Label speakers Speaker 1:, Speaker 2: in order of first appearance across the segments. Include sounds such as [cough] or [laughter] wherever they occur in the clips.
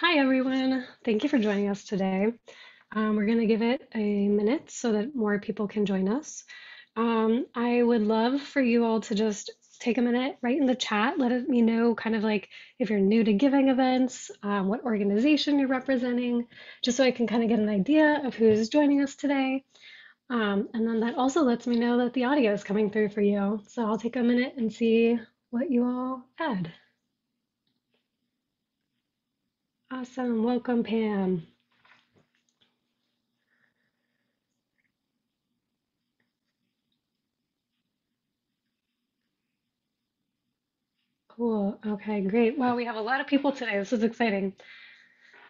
Speaker 1: Hi, everyone. Thank you for joining us today. Um, we're going to give it a minute so that more people can join us. Um, I would love for you all to just take a minute, write in the chat, let me know kind of like if you're new to giving events, um, what organization you're representing, just so I can kind of get an idea of who's joining us today. Um, and then that also lets me know that the audio is coming through for you. So I'll take a minute and see what you all add. Awesome. Welcome, Pam. Cool. Okay, great. Wow, we have a lot of people today. This is exciting.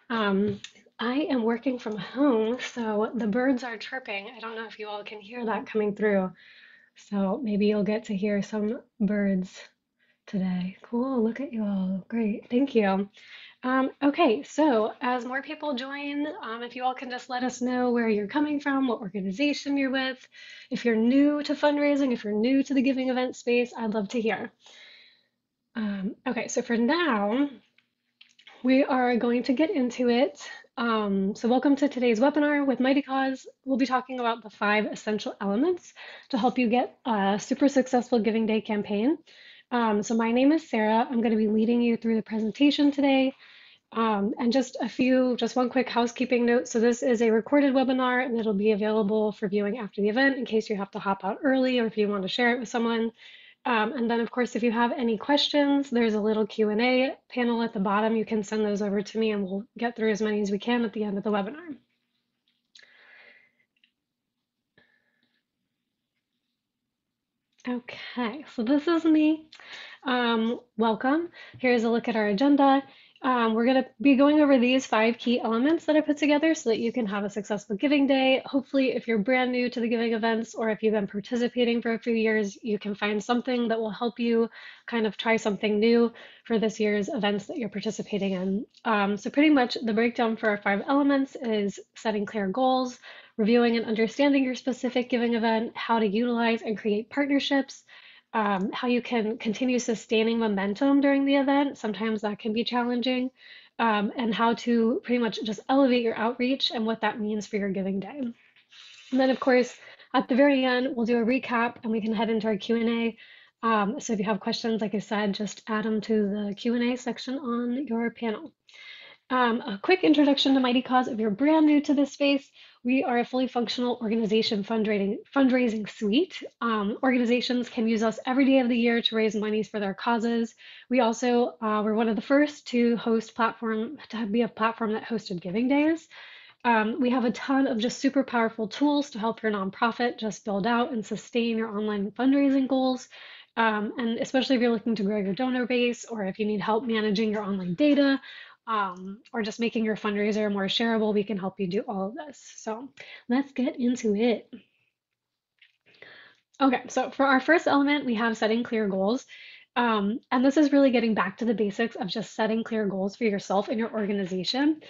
Speaker 1: Um, I am working from home, so the birds are chirping. I don't know if you all can hear that coming through. So maybe you'll get to hear some birds today. Cool. Look at you all. Great. Thank you. Um, okay, so as more people join, um, if you all can just let us know where you're coming from, what organization you're with. If you're new to fundraising, if you're new to the giving event space, I'd love to hear. Um, okay, so for now, we are going to get into it. Um, so welcome to today's webinar with Mightycause. We'll be talking about the five essential elements to help you get a super successful Giving Day campaign. Um, so my name is Sarah. I'm going to be leading you through the presentation today. Um, and just a few, just one quick housekeeping note. So this is a recorded webinar and it'll be available for viewing after the event in case you have to hop out early or if you want to share it with someone. Um, and then, of course, if you have any questions, there's a little Q&A panel at the bottom. You can send those over to me and we'll get through as many as we can at the end of the webinar. Okay, so this is me. Um, welcome. Here's a look at our agenda. Um, we're going to be going over these five key elements that I put together so that you can have a successful giving day. Hopefully, if you're brand new to the giving events or if you've been participating for a few years, you can find something that will help you kind of try something new for this year's events that you're participating in. Um, so, pretty much the breakdown for our five elements is setting clear goals, reviewing and understanding your specific giving event, how to utilize and create partnerships um, how you can continue sustaining momentum during the event. Sometimes that can be challenging. Um, and how to pretty much just elevate your outreach and what that means for your giving day. And then, of course, at the very end, we'll do a recap and we can head into our Q&A. Um, so if you have questions, like I said, just add them to the Q&A section on your panel. Um, a quick introduction to Mightycause. If you're brand new to this space, we are a fully functional organization fundraising fundraising suite. Um, organizations can use us every day of the year to raise monies for their causes. We also uh, were one of the first to host platform to be a platform that hosted giving days. Um, we have a ton of just super powerful tools to help your nonprofit just build out and sustain your online fundraising goals. Um, and especially if you're looking to grow your donor base or if you need help managing your online data um, or just making your fundraiser more shareable, we can help you do all of this. So let's get into it. Okay, so for our first element, we have setting clear goals. Um, and this is really getting back to the basics of just setting clear goals for yourself and your organization.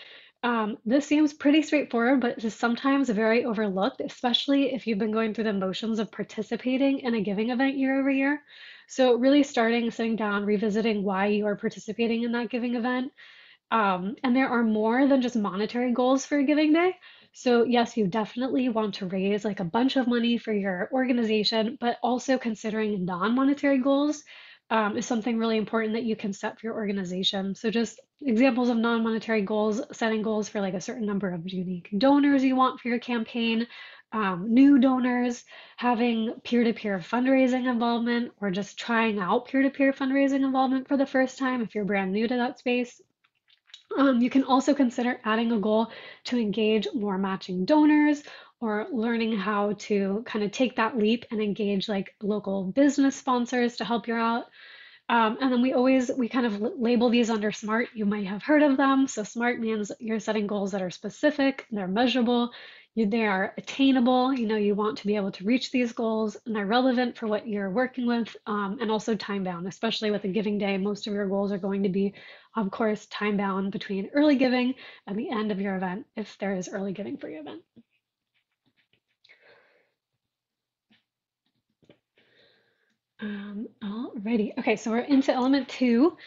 Speaker 1: Um, this seems pretty straightforward, but is sometimes very overlooked, especially if you've been going through the motions of participating in a giving event year over year. So, really starting, sitting down, revisiting why you are participating in that giving event, um, and there are more than just monetary goals for a Giving Day. So, yes, you definitely want to raise like a bunch of money for your organization, but also considering non monetary goals um, is something really important that you can set for your organization. So, just examples of non monetary goals setting goals for like a certain number of unique donors you want for your campaign, um, new donors, having peer to peer fundraising involvement, or just trying out peer to peer fundraising involvement for the first time if you're brand new to that space. Um, you can also consider adding a goal to engage more matching donors or learning how to kind of take that leap and engage like local business sponsors to help you out. Um, and then we always we kind of label these under SMART. You might have heard of them. So SMART means you're setting goals that are specific, they're measurable, you, they are attainable. You know, you want to be able to reach these goals, and they're relevant for what you're working with, um, and also time bound. Especially with a giving day, most of your goals are going to be, of course, time bound between early giving and the end of your event, if there is early giving for your event. Um, alrighty. Okay, so we're into element two.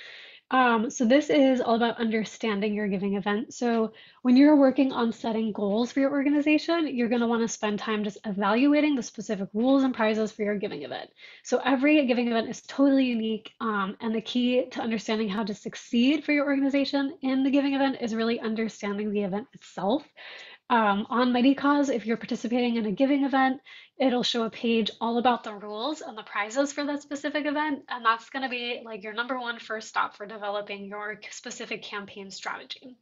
Speaker 1: Um, so this is all about understanding your giving event. So when you're working on setting goals for your organization, you're going to want to spend time just evaluating the specific rules and prizes for your giving event. So every giving event is totally unique, um, and the key to understanding how to succeed for your organization in the giving event is really understanding the event itself. Um, on Cause, if you're participating in a giving event, it'll show a page all about the rules and the prizes for that specific event. And that's going to be like your number one first stop for developing your specific campaign strategy.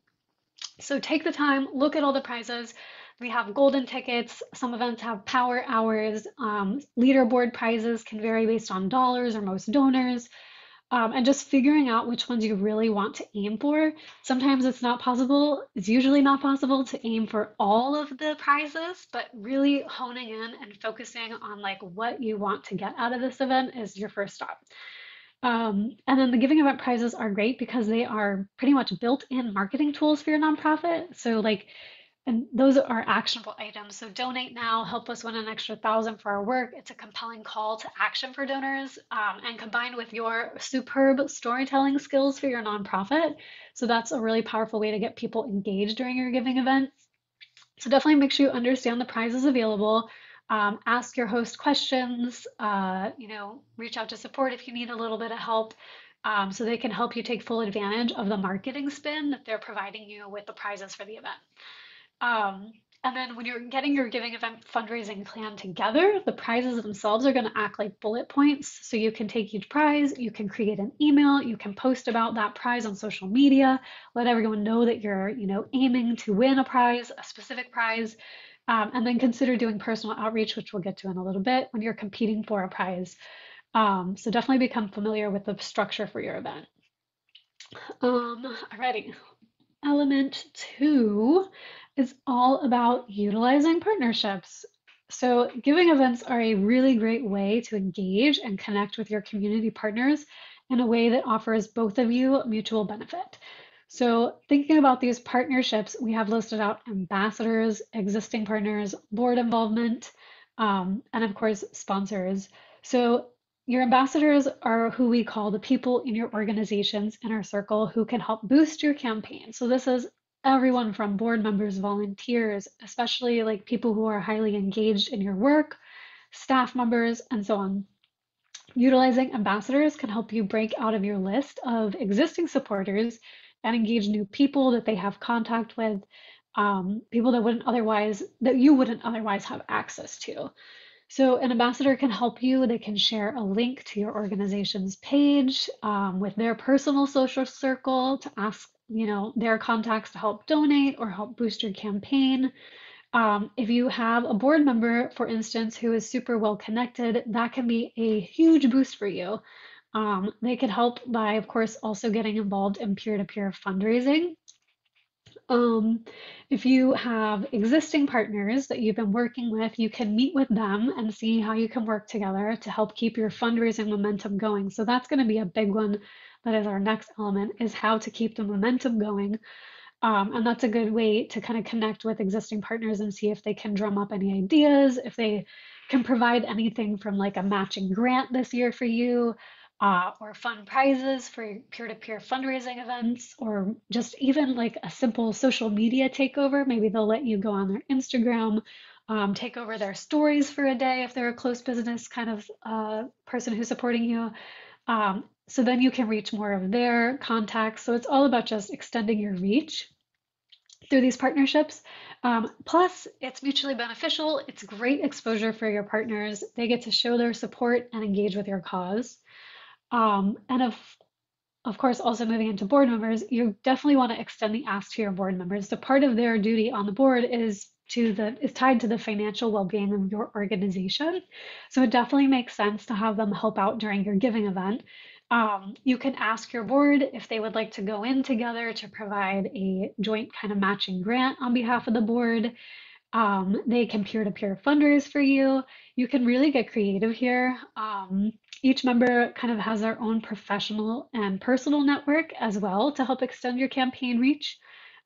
Speaker 1: So take the time, look at all the prizes. We have golden tickets. Some events have power hours. Um, leaderboard prizes can vary based on dollars or most donors um, and just figuring out which ones you really want to aim for. Sometimes it's not possible, it's usually not possible to aim for all of the prizes, but really honing in and focusing on like what you want to get out of this event is your first stop. Um, and then the giving event prizes are great because they are pretty much built in marketing tools for your nonprofit. So, like, and those are actionable items. So donate now, help us win an extra thousand for our work. It's a compelling call to action for donors um, and combined with your superb storytelling skills for your nonprofit. So that's a really powerful way to get people engaged during your giving event. So definitely make sure you understand the prizes available. Um, ask your host questions, uh, you know, reach out to support if you need a little bit of help. Um, so they can help you take full advantage of the marketing spin that they're providing you with the prizes for the event. Um, and then when you're getting your giving event fundraising plan together, the prizes themselves are going to act like bullet points. So you can take each prize, you can create an email, you can post about that prize on social media, let everyone know that you're, you know, aiming to win a prize, a specific prize, um, and then consider doing personal outreach, which we'll get to in a little bit when you're competing for a prize. Um, so definitely become familiar with the structure for your event. Um, alrighty, element two is all about utilizing partnerships. So, giving events are a really great way to engage and connect with your community partners in a way that offers both of you mutual benefit. So, thinking about these partnerships, we have listed out ambassadors, existing partners, board involvement, um, and of course, sponsors. So, your ambassadors are who we call the people in your organization's inner circle who can help boost your campaign. So, this is everyone from board members, volunteers, especially like people who are highly engaged in your work, staff members, and so on. Utilizing ambassadors can help you break out of your list of existing supporters and engage new people that they have contact with, um, people that wouldn't otherwise that you wouldn't otherwise have access to. So an ambassador can help you. They can share a link to your organization's page um, with their personal social circle to ask you know, their contacts to help donate or help boost your campaign. Um, if you have a board member, for instance, who is super well connected, that can be a huge boost for you. Um, they could help by, of course, also getting involved in peer to peer fundraising. Um, if you have existing partners that you've been working with, you can meet with them and see how you can work together to help keep your fundraising momentum going. So that's going to be a big one that is our next element, is how to keep the momentum going. Um, and that's a good way to kind of connect with existing partners and see if they can drum up any ideas, if they can provide anything from like a matching grant this year for you, uh, or fun prizes for peer to peer fundraising events, or just even like a simple social media takeover. Maybe they'll let you go on their Instagram, um, take over their stories for a day if they're a close business kind of uh, person who's supporting you. Um, so then you can reach more of their contacts. So it's all about just extending your reach through these partnerships. Um, plus, it's mutually beneficial. It's great exposure for your partners. They get to show their support and engage with your cause. Um, and of, of course, also moving into board members, you definitely want to extend the ask to your board members. So part of their duty on the board is to the is tied to the financial well-being of your organization. So it definitely makes sense to have them help out during your giving event um, you can ask your board if they would like to go in together to provide a joint kind of matching grant on behalf of the board. Um, they can peer to peer fundraise for you. You can really get creative here. Um, each member kind of has their own professional and personal network as well to help extend your campaign reach.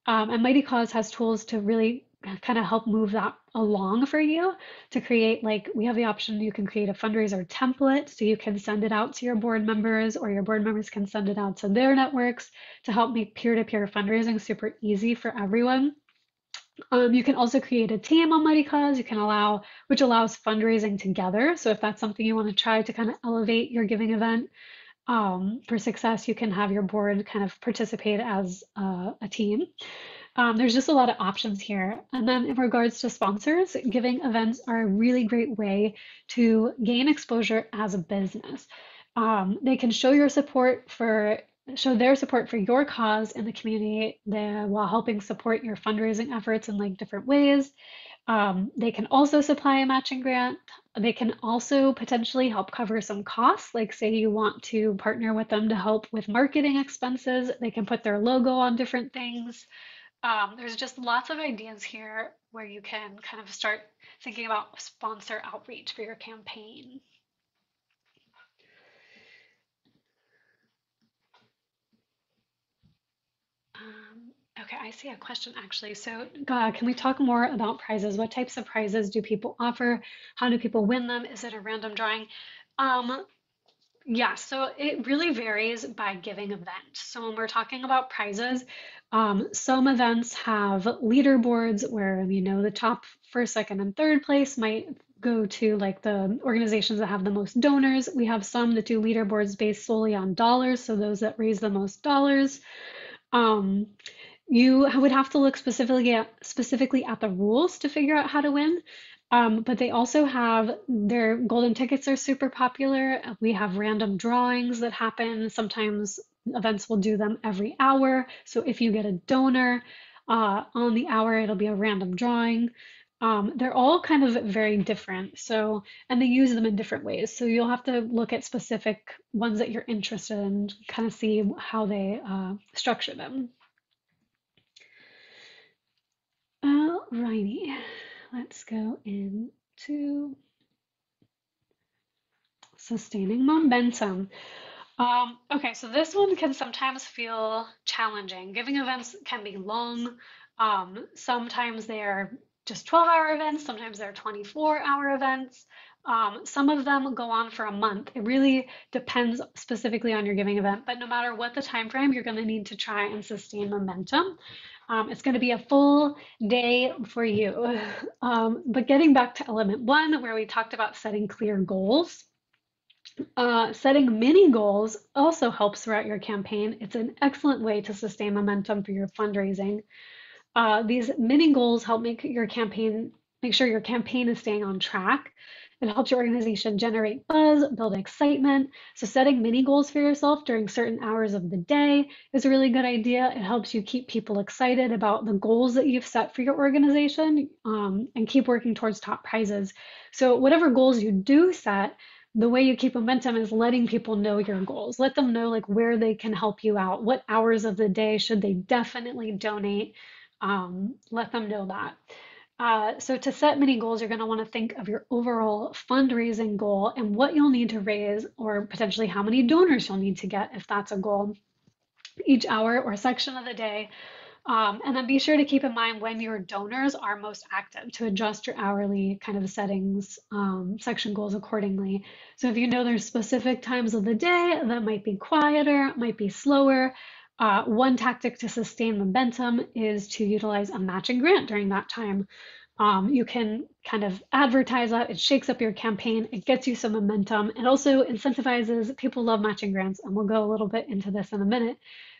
Speaker 1: Um, and Mightycause has tools to really kind of help move that along for you to create like we have the option you can create a fundraiser template so you can send it out to your board members or your board members can send it out to their networks to help make peer-to-peer fundraising super easy for everyone um, you can also create a team on Mightycause. You can allow, which allows fundraising together. So if that's something you want to try to kind of elevate your giving event um, for success, you can have your board kind of participate as uh, a team. Um, there's just a lot of options here. And then in regards to sponsors, giving events are a really great way to gain exposure as a business. Um, they can show your support for show their support for your cause in the community the, while helping support your fundraising efforts in like different ways. Um, they can also supply a matching grant. They can also potentially help cover some costs, like say you want to partner with them to help with marketing expenses. They can put their logo on different things. Um, there's just lots of ideas here where you can kind of start thinking about sponsor outreach for your campaign. Um, okay, I see a question actually. So, uh, can we talk more about prizes? What types of prizes do people offer? How do people win them? Is it a random drawing? Um, yeah, so it really varies by giving event. So when we're talking about prizes, um, some events have leaderboards where you know the top first, second, and third place might go to like the organizations that have the most donors. We have some that do leaderboards based solely on dollars, so those that raise the most dollars. Um, you would have to look specifically at specifically at the rules to figure out how to win. Um, but they also have their golden tickets are super popular. We have random drawings that happen. Sometimes events will do them every hour. So if you get a donor uh, on the hour, it'll be a random drawing. Um, they're all kind of very different. So, and they use them in different ways. So you'll have to look at specific ones that you're interested in, kind of see how they uh, structure them. Alrighty, let's go into sustaining momentum. Um, okay, so this one can sometimes feel challenging. Giving events can be long. Um, sometimes they are just 12 hour events, sometimes they're 24 hour events. Um, some of them go on for a month. It really depends specifically on your giving event, but no matter what the time frame, you're going to need to try and sustain momentum. Um, it's going to be a full day for you. [laughs] Um, but getting back to element one, where we talked about setting clear goals, uh, setting mini goals also helps throughout your campaign. It's an excellent way to sustain momentum for your fundraising. Uh, these mini goals help make your campaign, make sure your campaign is staying on track. It helps your organization generate buzz, build excitement. So, setting mini goals for yourself during certain hours of the day is a really good idea. It helps you keep people excited about the goals that you've set for your organization um, and keep working towards top prizes. So, whatever goals you do set, the way you keep momentum is letting people know your goals. Let them know like where they can help you out. What hours of the day should they definitely donate? Um, let them know that. Uh, so to set mini goals, you're going to want to think of your overall fundraising goal and what you'll need to raise or potentially how many donors you'll need to get if that's a goal each hour or section of the day. Um, and then be sure to keep in mind when your donors are most active to adjust your hourly kind of settings, um, section goals accordingly. So if you know there's specific times of the day that might be quieter, might be slower, uh, one tactic to sustain momentum is to utilize a matching grant during that time. Um, you can kind of advertise that, it shakes up your campaign, it gets you some momentum, it also incentivizes people love matching grants, and we'll go a little bit into this in a minute.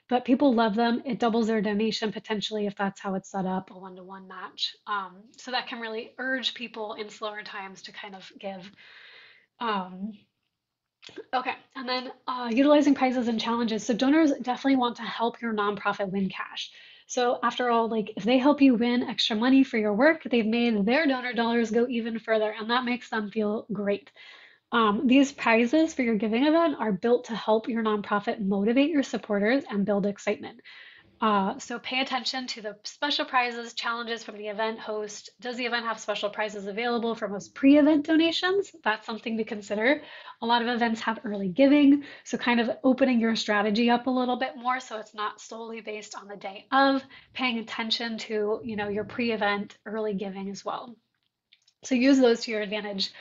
Speaker 1: But people love them. It doubles their donation potentially if that's how it's set up, a one to one match. Um, so that can really urge people in slower times to kind of give. Um, Okay, and then uh, utilizing prizes and challenges. So donors definitely want to help your nonprofit win cash. So after all, like if they help you win extra money for your work, they've made their donor dollars go even further, and that makes them feel great. Um, these prizes for your giving event are built to help your nonprofit motivate your supporters and build excitement. Uh, so pay attention to the special prizes, challenges from the event host. Does the event have special prizes available for most pre-event donations? That's something to consider. A lot of events have early giving, so kind of opening your strategy up a little bit more so it's not solely based on the day of, paying attention to, you know, your pre-event early giving as well. So use those to your advantage.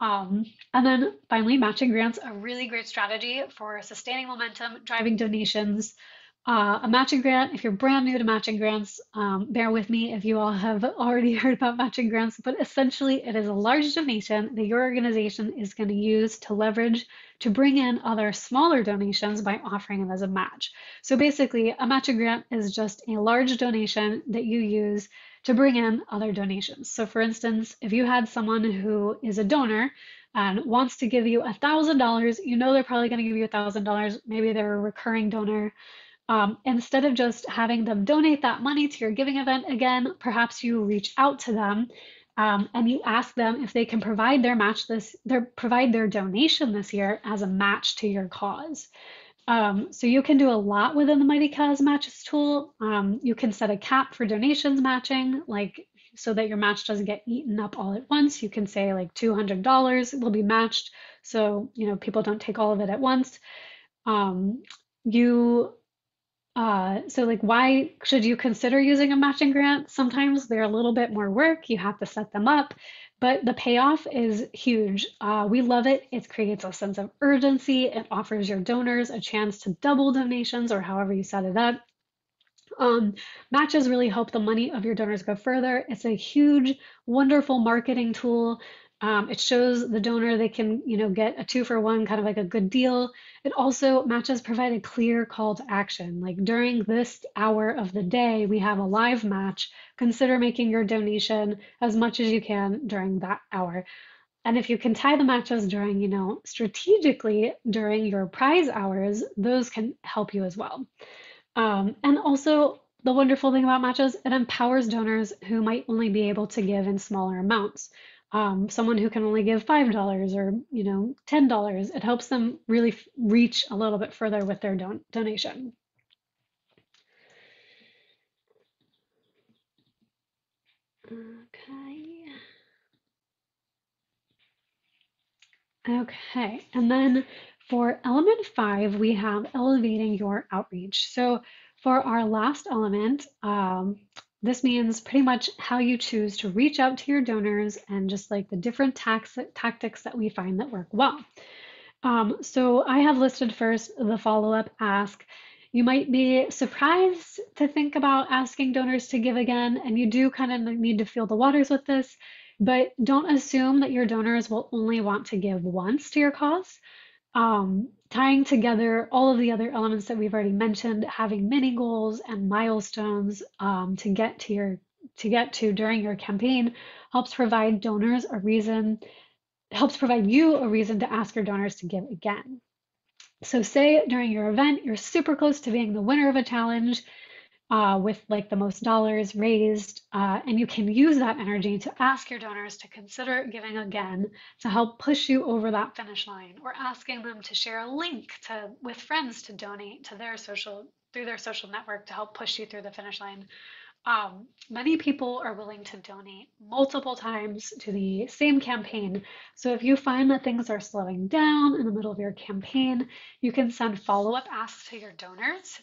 Speaker 1: Um, and then finally, matching grants, a really great strategy for sustaining momentum, driving donations, uh, a matching grant, if you're brand new to matching grants, um, bear with me if you all have [laughs] already heard about matching grants, but essentially it is a large donation that your organization is going to use to leverage to bring in other smaller donations by offering them as a match. So basically, a matching grant is just a large donation that you use to bring in other donations. So for instance, if you had someone who is a donor and wants to give you $1,000, you know they're probably going to give you $1,000. Maybe they're a recurring donor. Um, instead of just having them donate that money to your giving event again, perhaps you reach out to them um, and you ask them if they can provide their match this, their provide their donation this year as a match to your cause. Um, so you can do a lot within the Mightycause Matches tool. Um, you can set a cap for donations matching, like so that your match doesn't get eaten up all at once. You can say like $200 will be matched, so you know people don't take all of it at once. Um, you uh, so like why should you consider using a matching grant? Sometimes they're a little bit more work, you have to set them up, but the payoff is huge. Uh, we love it. It creates a sense of urgency. It offers your donors a chance to double donations or however you set it up. Um, matches really help the money of your donors go further. It's a huge, wonderful marketing tool. Um, it shows the donor they can, you know, get a two for one, kind of like a good deal. It also matches provide a clear call to action. Like during this hour of the day, we have a live match. Consider making your donation as much as you can during that hour. And if you can tie the matches during, you know, strategically during your prize hours, those can help you as well. Um, and also, the wonderful thing about matches, it empowers donors who might only be able to give in smaller amounts um, someone who can only give five dollars or you know ten dollars it helps them really reach a little bit further with their don donation. Okay. Okay and then for element five we have elevating your outreach. So for our last element um, this means pretty much how you choose to reach out to your donors and just like the different tax tactics that we find that work well. Um, so I have listed first the follow-up ask. You might be surprised to think about asking donors to give again, and you do kind of need to feel the waters with this, but don't assume that your donors will only want to give once to your cause. Um, tying together all of the other elements that we've already mentioned, having mini goals and milestones um, to get to your to get to during your campaign helps provide donors a reason, helps provide you a reason to ask your donors to give again. So say during your event, you're super close to being the winner of a challenge uh, with like the most dollars raised. Uh, and you can use that energy to ask your donors to consider giving again to help push you over that finish line or asking them to share a link to with friends to donate to their social through their social network to help push you through the finish line. Um, many people are willing to donate multiple times to the same campaign. So if you find that things are slowing down in the middle of your campaign, you can send follow-up asks to your donors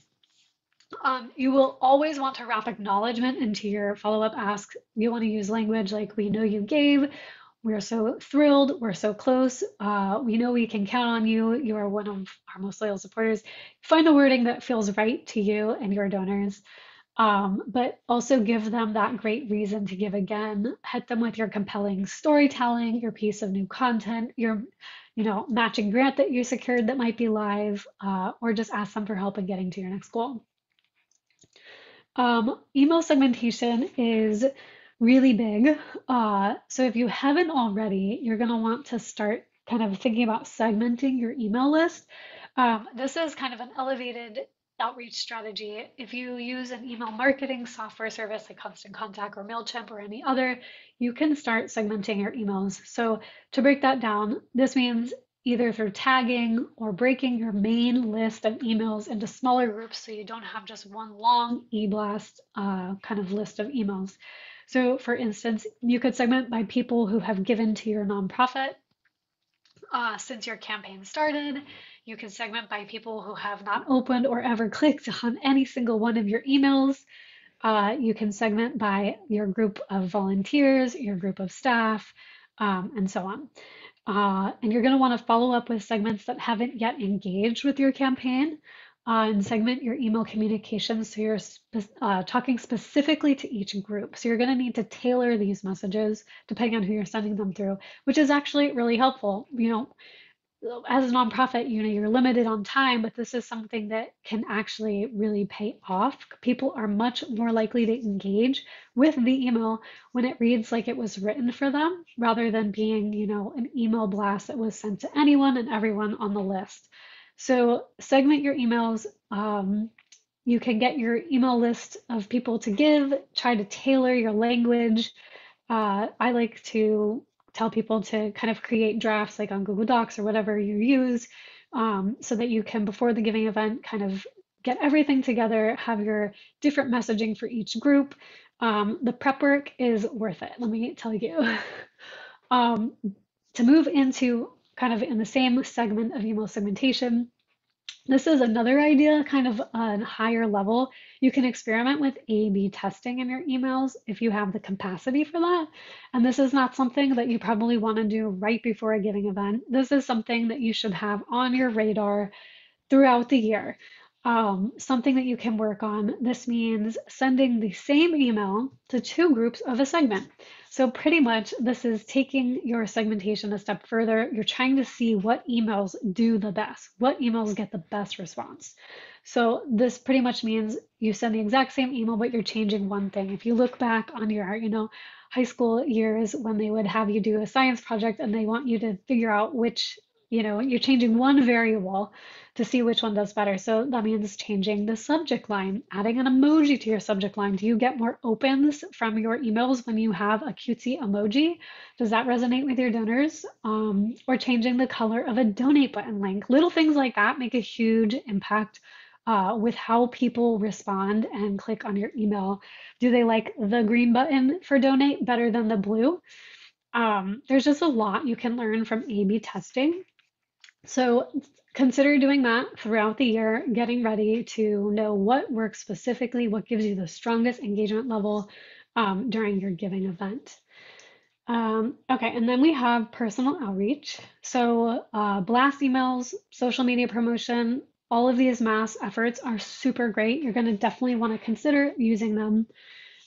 Speaker 1: um, you will always want to wrap acknowledgement into your follow up ask. You want to use language like, We know you gave. We're so thrilled. We're so close. Uh, we know we can count on you. You are one of our most loyal supporters. Find the wording that feels right to you and your donors. Um, but also give them that great reason to give again. Hit them with your compelling storytelling, your piece of new content, your you know matching grant that you secured that might be live, uh, or just ask them for help in getting to your next goal. Um, email segmentation is really big. Uh, so if you haven't already, you're going to want to start kind of thinking about segmenting your email list. Um, this is kind of an elevated outreach strategy. If you use an email marketing software service like Constant Contact or MailChimp or any other, you can start segmenting your emails. So to break that down, this means either through tagging or breaking your main list of emails into smaller groups so you don't have just one long e-blast uh, kind of list of emails. So, for instance, you could segment by people who have given to your nonprofit uh, since your campaign started. You can segment by people who have not opened or ever clicked on any single one of your emails. Uh, you can segment by your group of volunteers, your group of staff, um, and so on. Uh, and you're going to want to follow up with segments that haven't yet engaged with your campaign uh, and segment your email communications so you're spe- uh, talking specifically to each group. So you're going to need to tailor these messages depending on who you're sending them through, which is actually really helpful. You know, as a nonprofit, you know, you're limited on time, but this is something that can actually really pay off. People are much more likely to engage with the email when it reads like it was written for them rather than being, you know, an email blast that was sent to anyone and everyone on the list. So segment your emails. Um, you can get your email list of people to give, try to tailor your language. Uh, I like to tell people to kind of create drafts like on Google Docs or whatever you use um, so that you can, before the giving event, kind of get everything together, have your different messaging for each group. Um, the prep work is worth it, let me tell you. [laughs] um, to move into kind of in the same segment of email segmentation, this is another idea, kind of on higher level. You can experiment with A-B testing in your emails if you have the capacity for that. And this is not something that you probably want to do right before a giving event. This is something that you should have on your radar throughout the year. Um, something that you can work on. This means sending the same email to two groups of a segment. So pretty much this is taking your segmentation a step further. You're trying to see what emails do the best, what emails get the best response. So this pretty much means you send the exact same email, but you're changing one thing. If you look back on your, you know, high school years when they would have you do a science project and they want you to figure out which you know, you're changing one variable to see which one does better. So that means changing the subject line, adding an emoji to your subject line. Do you get more opens from your emails when you have a cutesy emoji? Does that resonate with your donors? Um, or changing the color of a donate button link. Little things like that make a huge impact uh, with how people respond and click on your email. Do they like the green button for donate better than the blue? Um, there's just a lot you can learn from A B testing. So consider doing that throughout the year, getting ready to know what works specifically, what gives you the strongest engagement level um, during your giving event. Um, okay, and then we have personal outreach. So uh, blast emails, social media promotion, all of these mass efforts are super great. You're going to definitely want to consider using them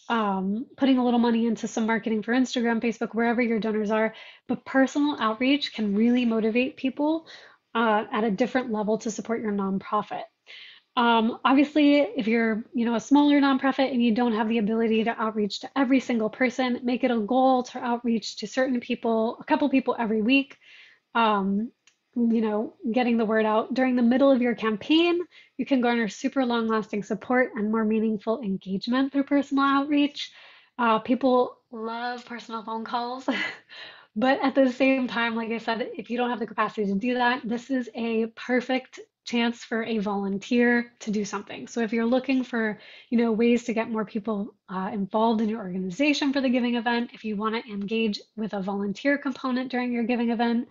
Speaker 1: um, putting a little money into some marketing for Instagram, Facebook, wherever your donors are. But personal outreach can really motivate people uh, at a different level to support your nonprofit. Um, obviously, if you're you know a smaller nonprofit and you don't have the ability to outreach to every single person, make it a goal to outreach to certain people, a couple people every week. Um, you know, getting the word out during the middle of your campaign, you can garner super long lasting support and more meaningful engagement through personal outreach. Uh, people love personal phone calls, [laughs] but at the same time, like I said, if you don't have the capacity to do that, this is a perfect chance for a volunteer to do something. So if you're looking for, you know, ways to get more people uh, involved in your organization for the giving event, if you want to engage with a volunteer component during your giving event,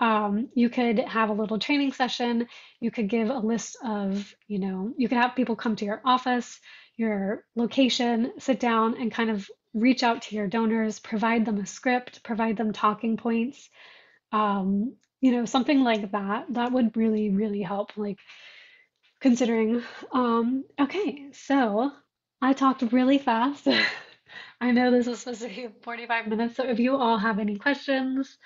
Speaker 1: um, you could have a little training session. You could give a list of, you know, you could have people come to your office, your location, sit down and kind of reach out to your donors, provide them a script, provide them talking points. Um, you know, something like that. That would really, really help. Like considering, um, okay, so I talked really fast. [laughs] I know this was supposed to be 45 minutes. So if you all have any questions,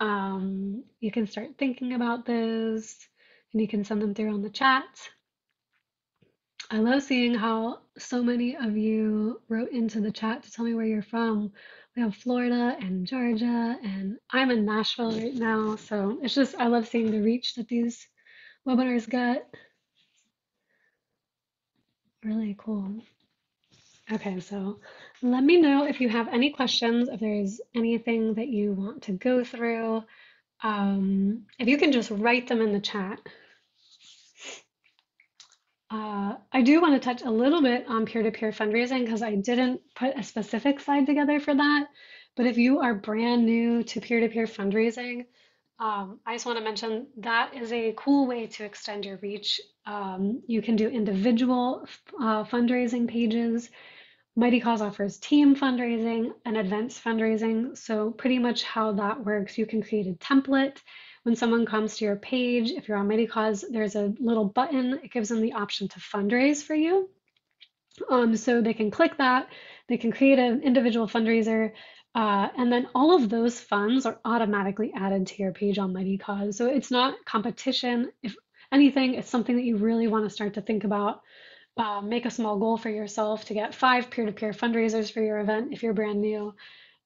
Speaker 1: um, you can start thinking about those and you can send them through on the chat. I love seeing how so many of you wrote into the chat to tell me where you're from. We have Florida and Georgia, and I'm in Nashville right now. So it's just, I love seeing the reach that these webinars get. Really cool. Okay, so let me know if you have any questions, if there's anything that you want to go through. Um, if you can just write them in the chat. Uh, I do want to touch a little bit on peer-to-peer fundraising because I didn't put a specific slide together for that. But if you are brand new to peer-to-peer fundraising, um, I just want to mention that is a cool way to extend your reach. Um, you can do individual uh, fundraising pages. Mightycause offers team fundraising and advanced fundraising. So, pretty much how that works, you can create a template when someone comes to your page, if you're on Mightycause, there's a little button. It gives them the option to fundraise for you. Um, so they can click that, they can create an individual fundraiser, uh, and then all of those funds are automatically added to your page on Mightycause. So it's not competition. If anything, it's something that you really want to start to think about. Uh, make a small goal for yourself to get five peer to peer fundraisers for your event if you're brand new.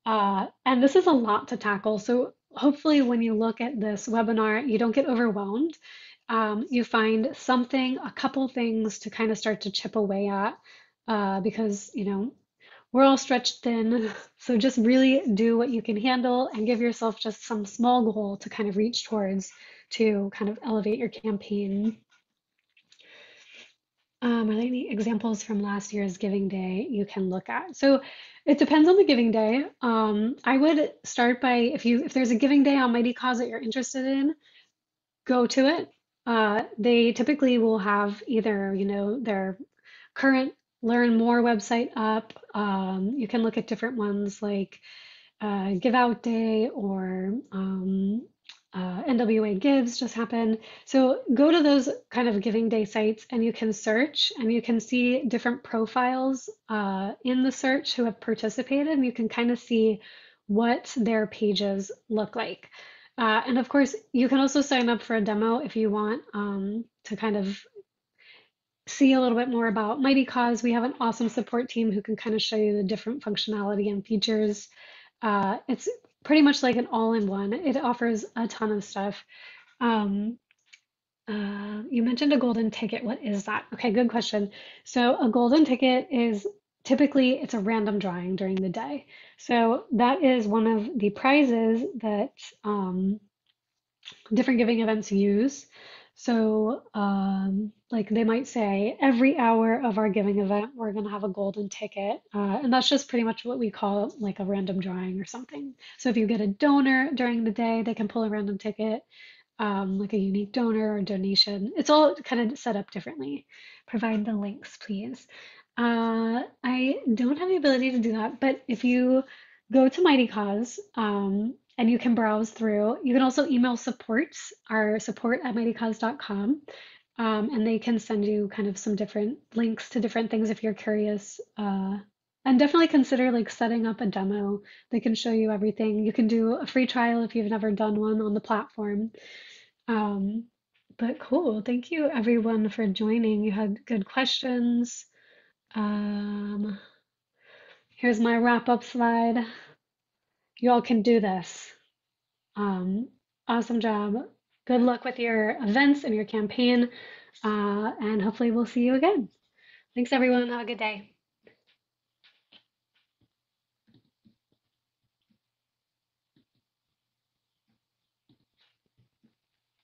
Speaker 1: Uh, and this is a lot to tackle. So hopefully when you look at this webinar, you don't get overwhelmed. Um, you find something, a couple things to kind of start to chip away at uh, because, you know, we're all stretched thin. [laughs] So just really do what you can handle and give yourself just some small goal to kind of reach towards to kind of elevate your campaign. Um, are there any examples from last year's Giving Day you can look at? So it depends on the giving day. Um, I would start by if you if there's a giving day on Mightycause that you're interested in, go to it. Uh, they typically will have either you know their current learn more website up. Um, you can look at different ones like uh, Give Out Day or um, uh, NWA Gives just happened. So go to those kind of giving day sites and you can search and you can see different profiles uh, in the search who have participated and you can kind of see what their pages look like. Uh, and of course, you can also sign up for a demo if you want um, to kind of see a little bit more about Mightycause. We have an awesome support team who can kind of show you the different functionality and features. Uh, it's pretty much like an all-in-one. It offers a ton of stuff. Um, uh, you mentioned a golden ticket. What is that? Okay, good question. So a golden ticket is typically it's a random drawing during the day. So that is one of the prizes that um, different giving events use. So, um, like they might say, every hour of our giving event, we're going to have a golden ticket. Uh, and that's just pretty much what we call like a random drawing or something. So, if you get a donor during the day, they can pull a random ticket, um, like a unique donor or donation. It's all kind of set up differently. Provide the links, please. Uh, I don't have the ability to do that, but if you go to Mightycause, um, and you can browse through. You can also email supports, our support at mightycause.com, um, and they can send you kind of some different links to different things if you're curious. Uh, and definitely consider like setting up a demo. They can show you everything. You can do a free trial if you've never done one on the platform. Um, but cool. Thank you everyone for joining. You had good questions. Um, here's my wrap up slide you all can do this. Um, awesome job. Good luck with your events and your campaign. Uh, and hopefully, we'll see you again. Thanks, everyone. Have a good day.